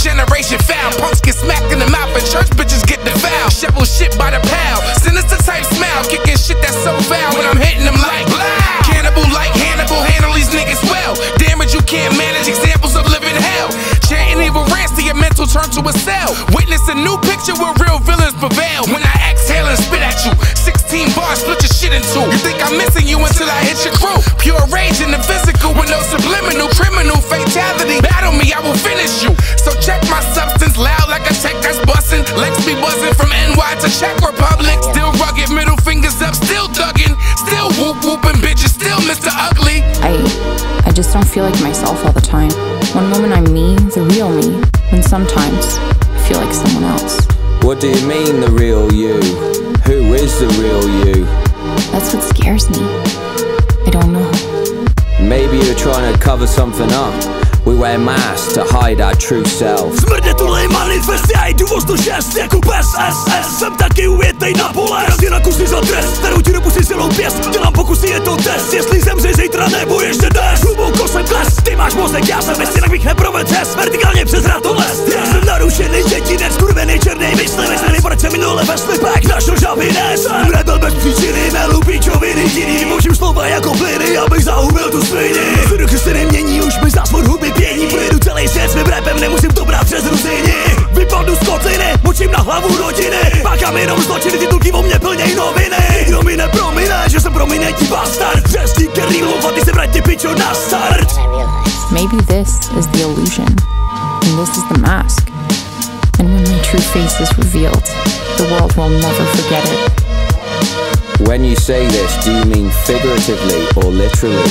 generation foul. Punks get smacked in the mouth and church bitches get devout. Shovel shit by the pound. Sinister type smile, kicking shit that's so foul when I'm hitting them like loud. Cannibal like Hannibal, handle these niggas well. Damage you can't manage, examples of living hell. Chanting evil rants to your mental turn to a cell. Witness a new picture where real villains prevail. When I exhale and spit at you, 16 bars split your shit in two. You think I'm missing you until I hit your crew. Pure rage in the physical with no subliminal criminal fatality. Battle me, I will finish you. So check my substance, loud like a tech that's bustin'. Lex be buzzing from NY to Czech Republic. Still rugged, middle fingers up, still thuggin'. Still whoop whooping bitches, still Mr. Ugly. I I just don't feel like myself all the time. One moment I'm me, the real me, and sometimes I feel like someone else. What do you mean, the real you? Who is the real you? That's what scares me. I don't know. You're trying to cover something up. We wear masks to hide our true self. Smrdě tohle je manifest, já jdu 106 jako bez SS Jsem taky ujetej na pole, ty na kusy za trest. Starou ti pusy silou pěst, dělám pokusy, je to test. Jestli zemře zítra nebo ještě dnes. Hluboko jsem kles, ty máš mozek, já jsem bez jinak bych neprovedl hez Vertikálně přes ratolest Já jsem narušený dětinec, kurvený černý myslivec. Měli poradce minule ve slipech, našel žavines Rebel bez příčiny, melu píčoviny. Jiný můžu slova jako plyny, abych zahubil tu sviny Projedu celý svět svým rapem, nemusím to brát přes ruziny Vypadnu z kociny, močím na hlavu rodiny Pákám jenom zločiny, titulky o mě plněj noviny Nikdo mi nepromine, že jsem prominentní bastard Přesný kerný lovaty se vrátě pičo na start Maybe this is the illusion, and this is the mask. And when my true face is revealed, the world will never forget it. When you say this, do you mean figuratively or literally?